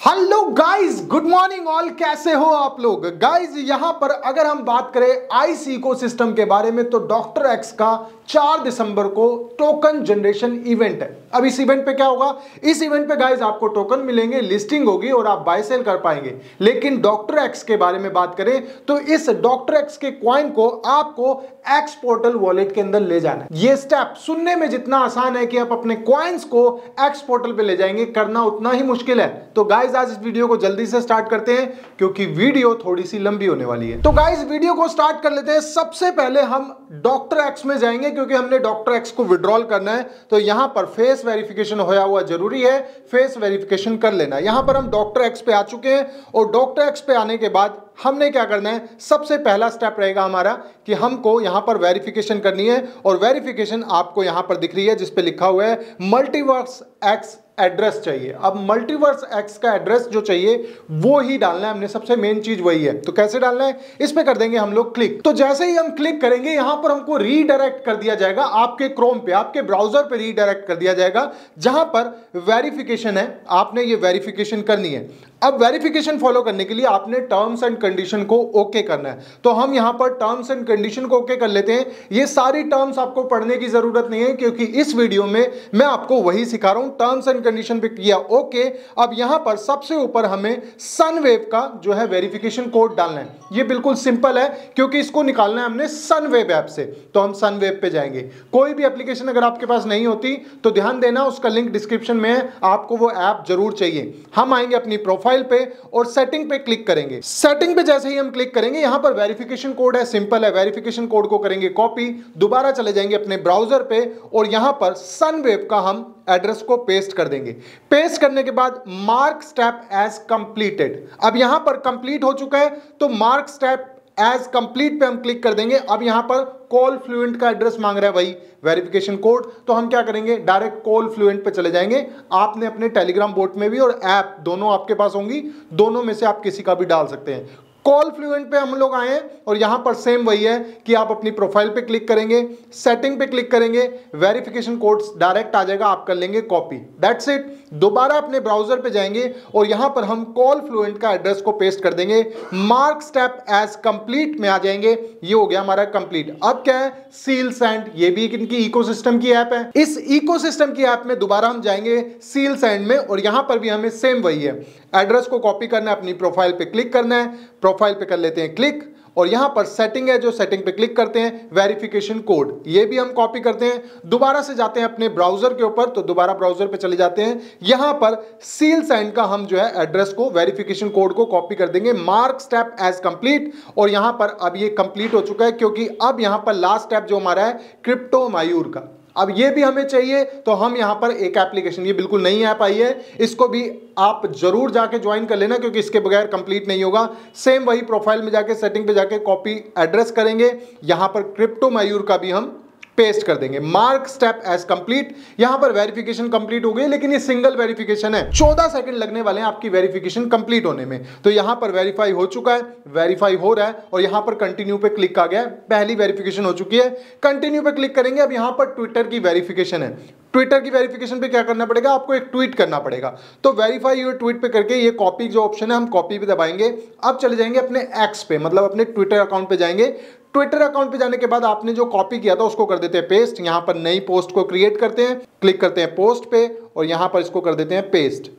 Hello guys good morning all कैसे हो आप लोग? गाइस यहाँ पर अगर हम बात करें आईसी इको सिस्टम के बारे में तो डॉक्टर एक्स का 4 दिसंबर को टोकन जनरेशन इवेंट है। अब इस इवेंट पे क्या होगा? इस इवेंट पे गाइस आपको टोकन मिलेंगे लिस्टिंग होगी और आप बाय सेल कर पाएँगे। लेकिन डॉक्टर एक्स के बारे में बात करें तो इस डॉक्टर एक्स के क्वाइन को आपको एक्स पोर्टल वॉलेट के अंदर ले जाना है। ये स्टेप सुनने में जितना आसान है कि आप अपने क्वाइंस को एक्स पोर्टल पे ले जाएँगे, करना उतना ही मुश्किल है। तो गाइस गाइज़ आज इस वीडियो को जल्दी से स्टार्ट करते हैं, क्योंकि वीडियो थोड़ी सी लंबी होने वाली है। तो गाइज़ वीडियो को स्टार्ट कर लेते हैं। सबसे पहले हम डॉक्टर एक्स में जाएँगे, क्योंकि हमने डॉक्टर एक्स को विड्रॉल करना है। तो यहाँ पर फेस वेरिफिकेशन होया हुआ ज़रूरी है। फेस वेरिफिकेशन कर लेना यहाँ पर हम डॉक्टर एक्स पे आ चुके हैं। और डॉक्टर एक्स पे आने के बाद हमने क्या करना है? सबसे पहला स्टेप रहेगा हमारा कि हमको यहाँ पर वेरिफिकेशन करनी है। और वेरिफिकेशन आपको यहाँ पर दिख रही है, जिस पे लिखा हुआ है मल्टीवर्स एक्स एड्रेस चाहिए। अब मल्टीवर्स एक्स का एड्रेस जो चाहिए, वो ही डालना है हमने। सबसे मेन चीज़ वही है। तो कैसे डालना है? इस पे कर देंगे हम लोग क्लिक तो जैसे ही हम क्लिक करेंगे, यहाँ पर हमको रीडायरेक्ट कर दिया जाएगा आपके क्रोम पे। आपके ब्राउज़र पे रीडायरेक्ट कर दिया जाएगा, जहाँ पर वेरिफिकेशन है। आपने ये वेरिफिकेशन करनी है। अब वेरिफिकेशन फॉलो करने के लिए आपने टर्म्स एंड कंडीशन को ओके okay करना है। तो हम यहाँ पर टर्म्स एंड कंडीशन को ओके okay कर लेते हैं। ये सारी टर्म्स आपको पढ़ने की ज़रूरत नहीं है, क्योंकि इस वीडियो में मैं आपको वही सिखा रहा हूँ। टर्म्स एंड कंडीशन पे किया। ओके अब यहाँ पर सबसे ऊपर हमें सनवेव का जो है वेरिफिकेशन कोड डालना है। ये बिल्कुल सिंपल है, क्योंकि इसको निकालना है हमने सनवेव ऐप से। तो हम सनवेव पे जाएँगे। कोई भी एप्लीकेशन अगर आपके पास नहीं होती तो ध्यान देना, उसका लिंक डिस्क्रिप्शन में है आपको वो ऐप ज़रूर चाहिए। हम आएँगे अपनी प्रोफ़ाइल पे और सेटिंग पे क्लिक करेंगे। सेटिंग पे जैसे ही हम क्लिक करेंगे, यहाँ पर वेरिफिकेशन कोड है सिंपल है। वेरिफिकेशन कोड को करेंगे कॉपी दोबारा चले जाएँगे अपने ब्राउज़र पे और यहाँ पर सनवेव का हम एड्रेस को पेस्ट कर देंगे। पेस्ट करने के बाद मार्क स्टेप एज कंप्लीटेड अब यहाँ पर कंप्लीट हो चुका है तो मार्क स्टेप एज कंप्लीट पे हम क्लिक कर देंगे। अब यहाँ पर कॉल फ्लुएंट का एड्रेस मांग रहा है भाई वेरिफिकेशन कोड तो हम क्या करेंगे? डायरेक्ट कॉल फ्लुएंट पे चले जाएँगे। आपने अपने टेलीग्राम बोट में भी और ऐप दोनों आपके पास होंगी। दोनों में से आप किसी का भी डाल सकते हैं। कॉल फ्लुएंट पे हम लोग आए और यहाँ पर सेम वही है कि आप अपनी प्रोफ़ाइल पे क्लिक करेंगे सेटिंग पे क्लिक करेंगे वेरिफिकेशन कोड डायरेक्ट आ जाएगा, आप कर लेंगे कॉपी दैट्स इट दोबारा अपने ब्राउज़र पे जाएँगे और यहाँ पर हम कॉल फ्लुएंट का एड्रेस को पेस्ट कर देंगे. मार्क स्टेप एज कंप्लीट में आ जाएँगे. ये हो गया हमारा कंप्लीट अब क्या है? सील सेंड ये भी इनकी इकोसिस्टम की ऐप है. इस इकोसिस्टम की ऐप में दोबारा हम जाएँगे सील सेंड में और यहाँ पर भी हमें सेम वही है. एड्रेस को कॉपी करना है, अपनी प्रोफ़ाइल पे क्लिक करना है, प्रोफ़ाइल पे कर लेते हैं क्लिक, और यहाँ पर सेटिंग है, जो सेटिंग पे क्लिक करते हैं, वेरिफिकेशन कोड, ये भी हम कॉपी करते हैं। दोबारा से जाते हैं अपने ब्राउज़र के ऊपर तो दोबारा ब्राउज़र पे चले जाते हैं। यहाँ पर सील साइन का हम जो है एड्रेस को, वेरिफिकेशन कोड को कॉपी कर देंगे, मार्क स्टेप एज कंप्लीट, और यहाँ पर अब ये कंप्लीट हो चुका है, क्योंकि अब यहाँ पर लास्ट स्टेप जो हमारा है, क्रिप्टो मायूर का। अब ये भी हमें चाहिए तो हम यहाँ पर एक एप्लीकेशन ये बिल्कुल नई ऐप आई है। इसको भी आप ज़रूर जाके ज्वाइन कर लेना, क्योंकि इसके बगैर कंप्लीट नहीं होगा। सेम वही प्रोफ़ाइल में जाके सेटिंग पे जाके कॉपी एड्रेस करेंगे। यहाँ पर क्रिप्टो मयूर का भी हम पेस्ट कर देंगे। मार्क स्टेप एज कंप्लीट यहाँ पर वेरिफिकेशन कंप्लीट हो गई, लेकिन ये सिंगल वेरिफिकेशन है। 14 सेकंड लगने वाले हैं आपकी वेरिफिकेशन कंप्लीट होने में। तो यहाँ पर वेरीफाई हो चुका है वेरीफाई हो रहा है, और यहाँ पर कंटिन्यू पे क्लिक आ गया पहली वेरिफिकेशन हो चुकी है। कंटिन्यू पे क्लिक करेंगे, अब यहाँ पर ट्विटर की वेरिफिकेशन है। ट्विटर की वेरिफिकेशन पे क्या करना पड़ेगा? आपको एक ट्वीट करना पड़ेगा। तो वेरीफाई योर ट्वीट पे करके ये कॉपी जो ऑप्शन है, हम कॉपी पे दबाएँगे। अब चले जाएँगे अपने एक्स पे मतलब अपने ट्विटर अकाउंट पे जाएँगे। ट्विटर अकाउंट पे जाने के बाद आपने जो कॉपी किया था, उसको कर देते हैं पेस्ट यहाँ पर नई पोस्ट को क्रिएट करते हैं क्लिक करते हैं पोस्ट पे और यहाँ पर इसको कर देते हैं पेस्ट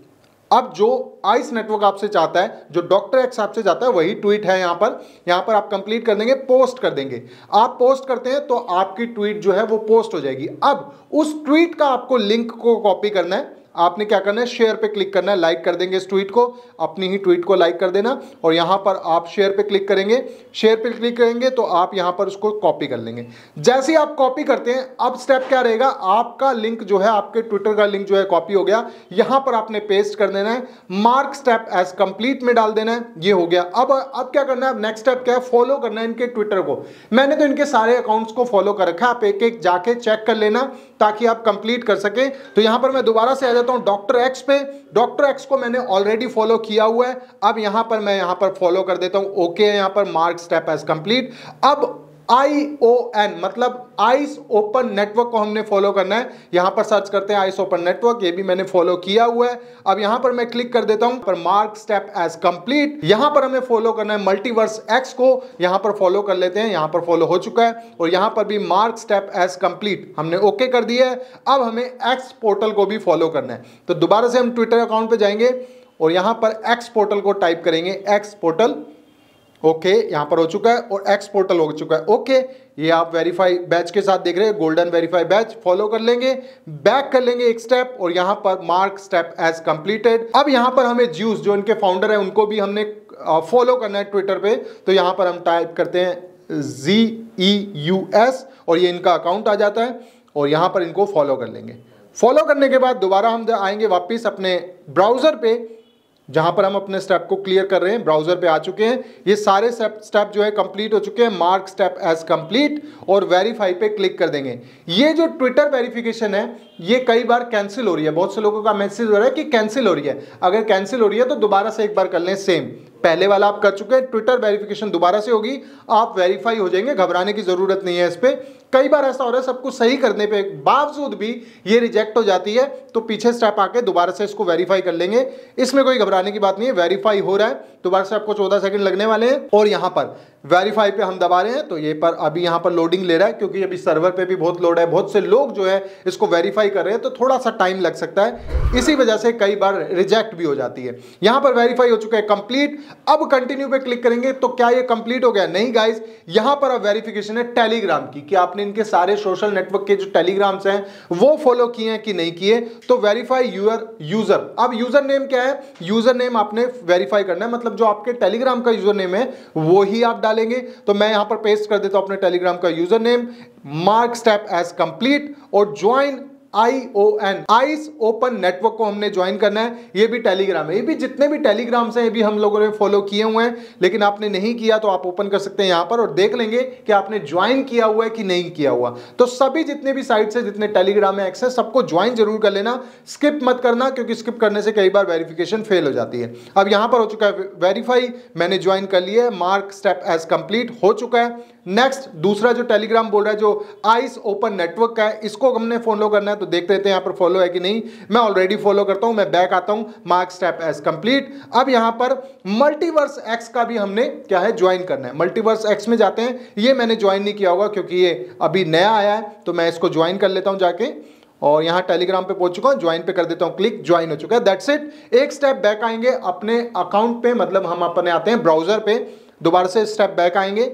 अब जो आइस नेटवर्क आपसे चाहता है, जो डॉक्टर एक्स आपसे चाहता है, वही ट्वीट है यहाँ पर। यहाँ पर आप कंप्लीट कर देंगे पोस्ट कर देंगे। आप पोस्ट करते हैं तो आपकी ट्वीट जो है, वो पोस्ट हो जाएगी। अब उस ट्वीट का आपको लिंक को कॉपी करना है। आपने क्या करना है? शेयर पे क्लिक करना है लाइक कर देंगे इस ट्वीट को। अपनी ही ट्वीट को लाइक कर देना और यहाँ पर आप शेयर पे क्लिक करेंगे। शेयर पे क्लिक करेंगे तो आप यहाँ पर उसको कॉपी कर लेंगे। जैसे ही आप कॉपी करते हैं, अब स्टेप क्या रहेगा? आपका लिंक जो है, आपके ट्विटर का लिंक जो है कॉपी हो गया। यहाँ पर आपने पेस्ट कर देना है। मार्क स्टेप एज कंप्लीट में डाल देना है। ये हो गया। अब अब क्या करना है? नेक्स्ट स्टेप क्या है? फॉलो करना है इनके ट्विटर को। मैंने तो इनके सारे अकाउंट्स को फॉलो कर रखा है। आप एक एक जाके चेक कर लेना ताकि आप कंप्लीट कर सके। तो यहाँ पर मैं दोबारा से जाता हूँ डॉक्टर एक्स पे। डॉक्टर एक्स को मैंने ऑलरेडी फॉलो किया हुआ है। अब यहाँ पर मैं यहाँ पर फॉलो कर देता हूँ। ओके यहाँ पर मार्क स्टेप एज कंप्लीट अब आई ओ एन मतलब आइस ओपन नेटवर्क को हमने फॉलो करना है। यहाँ पर सर्च करते हैं आइस ओपन नेटवर्क ये भी मैंने फॉलो किया हुआ है। अब यहाँ पर मैं क्लिक कर देता हूँ, पर मार्क स्टेप एज कंप्लीट यहाँ पर हमें फॉलो करना है मल्टीवर्स एक्स को, यहाँ पर फॉलो कर लेते हैं, यहाँ पर फॉलो हो चुका है। और यहाँ पर भी मार्क स्टेप एज कंप्लीट हमने ओके okay कर दिया है। अब हमें एक्स पोर्टल को भी फॉलो करना है। तो दोबारा से हम ट्विटर अकाउंट पर जाएँगे और यहाँ पर एक्स पोर्टल को टाइप करेंगे एक्स पोर्टल ओके यहाँ पर हो चुका है और एक्स पोर्टल हो चुका है। ओके ये आप वेरीफाई बैच के साथ देख रहे हैं गोल्डन वेरीफाई बैच फॉलो कर लेंगे बैक कर लेंगे एक स्टेप और यहाँ पर मार्क स्टेप एज कंप्लीटेड अब यहाँ पर हमें ज्यूस जो इनके फाउंडर है, उनको भी हमने फॉलो करना है ट्विटर पे। तो यहाँ पर हम टाइप करते हैं जी ई यू एस और ये इनका अकाउंट आ जाता है और यहाँ पर इनको फॉलो कर लेंगे। फॉलो करने के बाद दोबारा हम आएँगे वापस अपने ब्राउज़र पे। जहाँ पर हम अपने स्टेप को क्लियर कर रहे हैं ब्राउज़र पे आ चुके हैं। ये सारे स्टेप जो है कंप्लीट हो चुके हैं। मार्क स्टेप एज कंप्लीट और वेरीफाई पे क्लिक कर देंगे। ये जो ट्विटर वेरिफिकेशन है, ये कई बार कैंसिल हो रही है। बहुत से लोगों का मैसेज हो रहा है कि कैंसिल हो रही है। अगर कैंसिल हो रही है तो दोबारा से एक बार कर लें सेम पहले वाला आप कर चुके हैं ट्विटर वेरिफिकेशन दोबारा से होगी। आप वेरीफाई हो जाएँगे, घबराने की ज़रूरत नहीं है इस पर कई बार ऐसा हो रहा है, सब कुछ सही करने पे बावजूद भी ये रिजेक्ट हो जाती है तो पीछे स्टेप आके दोबारा से इसको वेरीफाई कर लेंगे। इसमें कोई घबराने की बात नहीं है वेरीफाई हो रहा है। दोबारा से आपको चौदह सेकंड लगने वाले हैं और यहाँ पर। वेरीफाई पे हम दबा रहे हैं तो ये पर अभी यहाँ पर लोडिंग ले रहा है, क्योंकि अभी सर्वर पे भी बहुत लोड है, बहुत से लोग जो है इसको वेरीफाई कर रहे हैं तो थोड़ा सा टाइम लग सकता है। इसी वजह से कई बार रिजेक्ट भी हो जाती है। यहाँ पर वेरीफाई हो चुका है कंप्लीट अब कंटिन्यू पे क्लिक करेंगे तो क्या ये कंप्लीट हो गया? नहीं गाइज़ यहाँ पर अब वेरिफिकेशन है टेलीग्राम की, कि आपने इनके सारे सोशल नेटवर्क के जो टेलीग्राम्स हैं, वो फॉलो किए हैं कि नहीं किए? तो वेरीफाई यूर यूज़र अब यूज़र नेम क्या है? यूज़र नेम आपने वेरीफाई करना है मतलब जो आपके टेलीग्राम का यूज़र नेम है, वो आप डालेंगे। तो मैं यहाँ पर पेस्ट कर देता हूँ अपने टेलीग्राम का username mark step as complete और join I O N ice open network को हमने ज्वाइन करना है। ये भी टेलीग्राम है। ये भी जितने भी टेलीग्राम्स हैं, ये भी हम लोगों ने फॉलो किए हुए हैं। लेकिन आपने नहीं किया तो आप ओपन कर सकते हैं यहाँ पर और देख लेंगे कि आपने ज्वाइन किया हुआ है कि नहीं किया हुआ। तो सभी जितने भी साइट्स है, जितने टेलीग्राम है एक्सेस सबको ज्वाइन ज़रूर कर लेना। स्किप मत करना, क्योंकि स्किप करने से कई बार वेरिफिकेशन फेल हो जाती है। अब यहाँ पर हो चुका है वेरीफाई मैंने ज्वाइन कर लिया है। मार्क स्टेप एज कंप्लीट हो चुका है। नेक्स्ट दूसरा जो टेलीग्राम बोल रहा है, जो आइस ओपन नेटवर्क का है, इसको हमने फॉलो करना है। तो देखते हैं यहाँ पर फॉलो है कि नहीं। मैं ऑलरेडी फॉलो करता हूँ, मैं बैक आता हूँ मार्क स्टेप एज कंप्लीट अब यहाँ पर मल्टीवर्स एक्स का भी हमने क्या है ज्वाइन करना है। मल्टीवर्स एक्स में जाते हैं। ये मैंने ज्वाइन नहीं किया होगा क्योंकि ये अभी नया आया है तो मैं इसको ज्वाइन कर लेता हूँ जाके। और यहाँ टेलीग्राम पे पहुँच चुका हूँ ज्वाइन पे कर देता हूँ क्लिक ज्वाइन हो चुका है। दैट्स इट एक स्टेप बैक आएँगे अपने अकाउंट पे मतलब हम अपने आते हैं ब्राउज़र पे। दोबारा से स्टेप बैक आएँगे।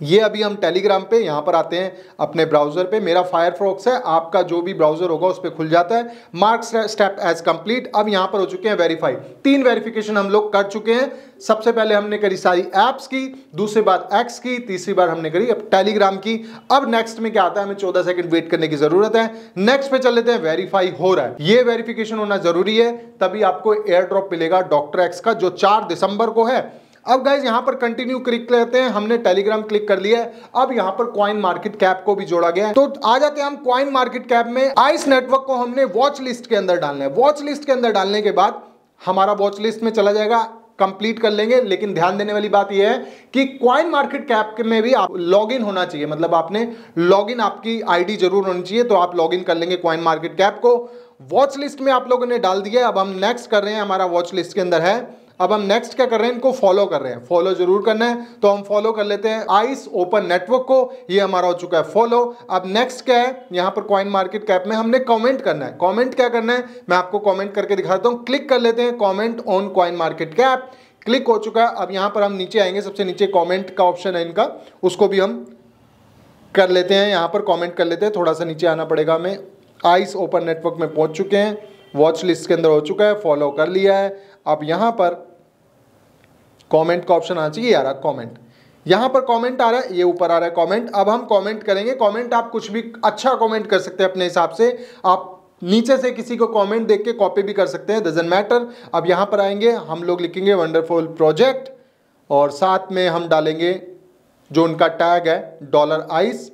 ये अभी हम टेलीग्राम पे, यहाँ पर आते हैं अपने ब्राउज़र पे। मेरा फायरफॉक्स है, आपका जो भी ब्राउज़र होगा उस पर खुल जाता है। मार्क स्टेप एज कंप्लीट अब यहाँ पर हो चुके हैं वेरीफाई तीन वेरिफिकेशन हम लोग कर चुके हैं। सबसे पहले हमने करी सारी एप्स की, दूसरी बार एक्स की, तीसरी बार हमने करी अब टेलीग्राम की। अब नेक्स्ट में क्या आता है? हमें चौदह सेकंड वेट करने की ज़रूरत है। नेक्स्ट पे चल लेते हैं वेरीफाई हो रहा है। ये वेरिफिकेशन होना ज़रूरी है, तभी आपको एयर ड्रॉप मिलेगा डॉक्टर एक्स का, जो चार दिसंबर को है। अब गाइज़ यहाँ पर कंटिन्यू क्लिक करते हैं। हमने टेलीग्राम क्लिक कर लिया है। अब यहाँ पर क्वाइन मार्केट कैप को भी जोड़ा गया है। तो आ जाते हैं हम क्वाइन मार्केट कैप में। आइस नेटवर्क को हमने वॉच लिस्ट के अंदर डालना है। वॉच लिस्ट के अंदर डालने के बाद हमारा वॉच लिस्ट में चला जाएगा। कंप्लीट कर लेंगे। लेकिन ध्यान देने वाली बात यह है कि क्वाइन मार्केट कैप में भी आप लॉगिन होना चाहिए। मतलब आपने लॉगिन आपकी आईडी ज़रूर होनी चाहिए। तो आप लॉगिन कर लेंगे क्वाइन मार्केट कैप को। वॉच लिस्ट में आप लोगों ने डाल दिया अब हम नेक्स्ट कर रहे हैं। हमारा वॉच लिस्ट के अंदर है। अब हम नेक्स्ट क्या कर रहे हैं? इनको फॉलो कर रहे हैं। फॉलो ज़रूर करना है। तो हम फॉलो कर लेते हैं आइस ओपन नेटवर्क को। ये हमारा हो चुका है फॉलो अब नेक्स्ट क्या है? यहाँ पर कॉइन मार्केट कैप में हमने कमेंट करना है। कमेंट क्या करना है? मैं आपको कमेंट करके दिखाता हूँ। क्लिक कर लेते हैं comment on coin market cap click हो चुका है। अब यहाँ पर हम नीचे आएँगे। सबसे नीचे कॉमेंट का ऑप्शन है इनका। उसको भी हम कर लेते हैं। यहाँ पर कॉमेंट कर लेते हैं। थोड़ा सा नीचे आना पड़ेगा हमें। आइस ओपन नेटवर्क में पहुँच चुके हैं। वॉच लिस्ट के अंदर हो चुका है। फॉलो कर लिया है। अब यहाँ पर कमेंट का ऑप्शन आना चाहिए आ यार कमेंट यहाँ पर कमेंट आ रहा है, ये ऊपर आ रहा है कमेंट अब हम कमेंट करेंगे. कमेंट आप कुछ भी अच्छा कमेंट कर सकते हैं अपने हिसाब से. आप नीचे से किसी को कमेंट देख के कॉपी भी कर सकते हैं डजेंट मैटर अब यहाँ पर आएँगे, हम लोग लिखेंगे वंडरफुल प्रोजेक्ट और साथ में हम डालेंगे जो उनका टैग है डॉलर आइस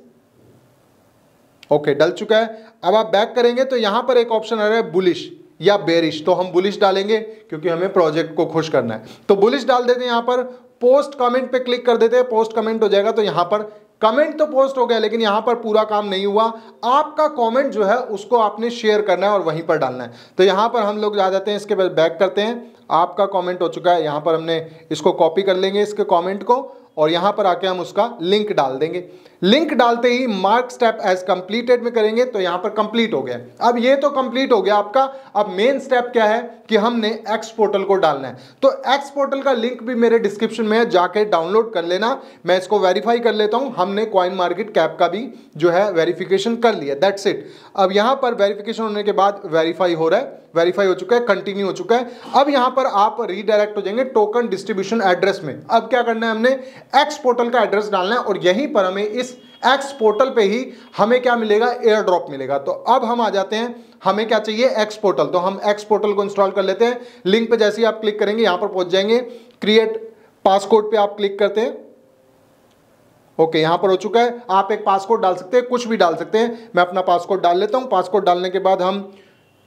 ओके डल चुका है. अब आप बैक करेंगे तो यहाँ पर एक ऑप्शन आ रहा है बुलिश या बेरिश तो हम बुलिश डालेंगे, क्योंकि हमें प्रोजेक्ट को खुश करना है। तो बुलिश डाल देते हैं यहाँ पर पोस्ट कमेंट पे क्लिक कर देते हैं पोस्ट कमेंट हो जाएगा तो यहाँ पर कमेंट तो पोस्ट हो गया, लेकिन यहाँ पर पूरा काम नहीं हुआ। आपका कमेंट जो है, उसको आपने शेयर करना है और वहीं पर डालना है। तो यहाँ पर हम लोग जा जाते हैं, इसके बैक करते हैं। आपका कमेंट हो चुका है, यहाँ पर हमने इसको कॉपी कर लेंगे, इसके कमेंट को, और यहाँ पर आके हम उसका लिंक डाल देंगे। लिंक डालते ही मार्क स्टेप एज कंप्लीटेड में करेंगे तो यहाँ पर कंप्लीट हो गया। अब ये तो कंप्लीट हो गया आपका। अब मेन स्टेप क्या है कि हमने एक्स पोर्टल को डालना है। तो एक्स पोर्टल का लिंक भी मेरे डिस्क्रिप्शन में है, जाके डाउनलोड कर लेना। मैं इसको वेरीफाई कर लेता हूँ। हमने क्वाइन मार्केट कैप का भी जो है वेरिफिकेशन कर लिया। दैट्स इट अब यहाँ पर वेरीफिकेशन होने के बाद वेरीफाई हो रहा है। वेरीफाई हो चुका है कंटिन्यू हो चुका है। अब यहाँ पर आप रीडायरेक्ट हो जाएँगे टोकन डिस्ट्रीब्यूशन एड्रेस में। अब क्या करना है हमने? एक्स पोर्टल का एड्रेस डालना है और यहीं पर हमें इस एक्स पोर्टल पे ही हमें क्या मिलेगा? एयर ड्रॉप मिलेगा। तो अब हम आ जाते हैं, हमें क्या चाहिए? एक्स पोर्टल तो हम एक्स पोर्टल को इंस्टॉल कर लेते हैं। लिंक पे जैसे ही आप क्लिक करेंगे, यहाँ पर पहुँच जाएँगे। क्रिएट पासकोड पे आप क्लिक करते हैं। ओके यहाँ पर हो चुका है। आप एक पासकोड डाल सकते हैं, कुछ भी डाल सकते हैं। मैं अपना पासकोड डाल लेता हूँ। पासकोड डालने के बाद हम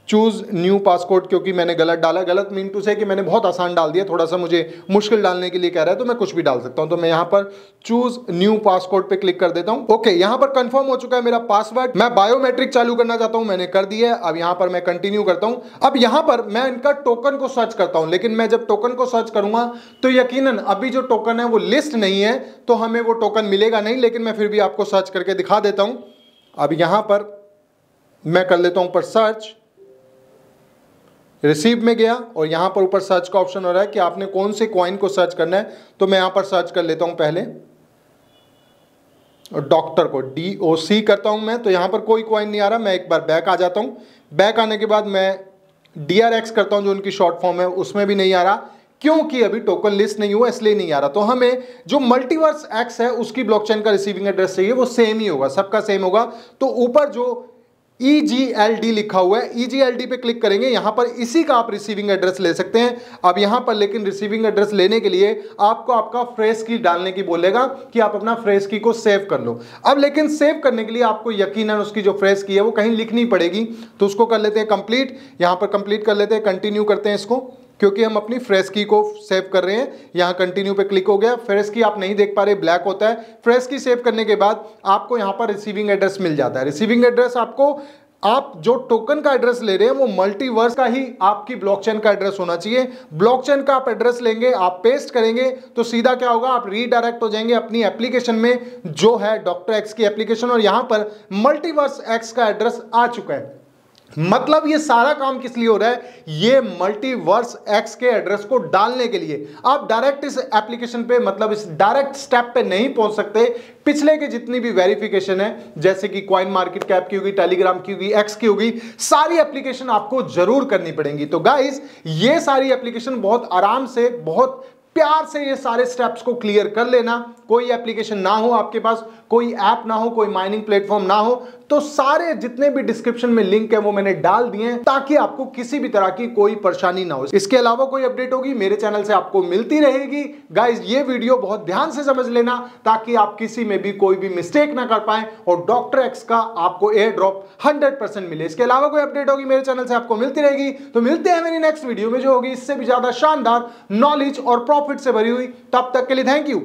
चूज़ न्यू पासकोड क्योंकि मैंने गलत डाला। गलत मीन टू से कि मैंने बहुत आसान डाल दिया। थोड़ा सा मुझे मुश्किल डालने के लिए कह रहा है तो मैं कुछ भी डाल सकता हूँ। तो मैं यहाँ पर चूज़ न्यू पासकोड पे क्लिक कर देता हूँ। ओके यहाँ पर कंफर्म हो चुका है मेरा पासवर्ड मैं बायोमेट्रिक चालू करना चाहता हूँ, मैंने कर दिया है। अब यहाँ पर मैं कंटिन्यू करता हूँ। अब यहाँ पर मैं इनका टोकन को सर्च करता हूँ। लेकिन मैं जब टोकन को सर्च करूँगा तो यकीनन अभी जो टोकन है, वो लिस्ट नहीं है तो हमें वो टोकन मिलेगा नहीं। लेकिन मैं फिर भी आपको सर्च करके दिखा देता हूँ। अब यहाँ पर मैं कर लेता हूँ पर सर्च रिसीव में गया और यहाँ पर ऊपर सर्च का ऑप्शन हो रहा है कि आपने कौन से कॉइन को सर्च करना है तो मैं यहाँ पर सर्च कर लेता हूँ पहले। और डॉक्टर को डी ओ सी करता हूँ मैं तो यहाँ पर कोई कॉइन नहीं आ रहा, मैं एक बार बैक आ जाता हूँ। बैक आने के बाद मैं डी आर एक्स करता हूँ, जो उनकी शॉर्ट फॉर्म है, उसमें भी नहीं आ रहा, क्योंकि अभी टोकन लिस्ट नहीं हुआ, इसलिए नहीं आ रहा। तो हमें जो मल्टीवर्स एक्स है, उसकी ब्लॉकचेन का रिसीविंग एड्रेस चाहिए, वो सेम ही होगा, सबका सेम होगा। तो ऊपर जो ई जी एल डी लिखा हुआ है। ई जी एल डी पे क्लिक करेंगे। यहाँ पर इसी का आप रिसीविंग एड्रेस ले सकते हैं। अब यहाँ पर लेकिन रिसीविंग एड्रेस लेने के लिए आपको आपका फ्रेश की डालने की बोलेगा कि आप अपना फ्रेश की को सेव कर लो। अब लेकिन सेव करने के लिए आपको यकीनन उसकी जो फ्रेश की है वो कहीं लिखनी पड़ेगी। तो उसको कर लेते हैं कंप्लीट यहाँ पर कंप्लीट कर लेते हैं कंटिन्यू करते हैं इसको। क्योंकि हम अपनी फ्रेश की को सेव कर रहे हैं। यहाँ कंटिन्यू पे क्लिक हो गया। फ्रेश की आप नहीं देख पा रहे ब्लैक होता है। फ्रेश की सेव करने के बाद आपको यहाँ पर रिसीविंग एड्रेस मिल जाता है। रिसीविंग एड्रेस आपको, आप जो टोकन का एड्रेस ले रहे हैं, वो मल्टीवर्स का ही आपकी ब्लॉकचेन का एड्रेस होना चाहिए। ब्लॉकचेन का आप एड्रेस लेंगे, आप पेस्ट करेंगे तो सीधा क्या होगा, आप रीडायरेक्ट हो जाएँगे अपनी एप्लीकेशन में, जो है डॉक्टर एक्स की एप्लीकेशन और यहाँ पर मल्टीवर्स एक्स का एड्रेस आ चुका है। मतलब ये सारा काम किस लिए हो रहा है? ये मल्टीवर्स एक्स के एड्रेस को डालने के लिए। आप डायरेक्ट इस एप्लीकेशन पे मतलब इस डायरेक्ट स्टेप पे नहीं पहुँच सकते। पिछले के जितनी भी वेरिफिकेशन है, जैसे कि क्वाइन मार्केट कैप की होगी टेलीग्राम की होगी एक्स की होगी, सारी एप्लीकेशन आपको ज़रूर करनी पड़ेगी। तो गाइज़ ये सारी एप्लीकेशन बहुत आराम से, बहुत प्यार से ये सारे स्टेप्स को क्लियर कर लेना। कोई एप्लीकेशन ना हो आपके पास, कोई ऐप ना हो, कोई माइनिंग प्लेटफॉर्म ना हो तो सारे जितने भी डिस्क्रिप्शन में लिंक है, वो मैंने डाल दिए हैं ताकि आपको किसी भी तरह की कोई परेशानी ना हो। इसके अलावा कोई अपडेट होगी, मेरे चैनल से आपको मिलती रहेगी। गाइज़ ये वीडियो बहुत ध्यान से समझ लेना ताकि आप किसी में भी कोई भी मिस्टेक ना कर पाए और डॉक्टर एक्स का आपको एयर ड्रॉप हंड्रेड परसेंट मिले। इसके अलावा कोई अपडेट होगी, मेरे चैनल से आपको मिलती रहेगी। तो मिलते हैं मेरी नेक्स्ट वीडियो में, जो होगी इससे भी ज़्यादा शानदार नॉलेज और प्रॉफिट से भरी हुई। तब तक के लिए thank you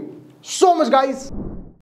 so much guys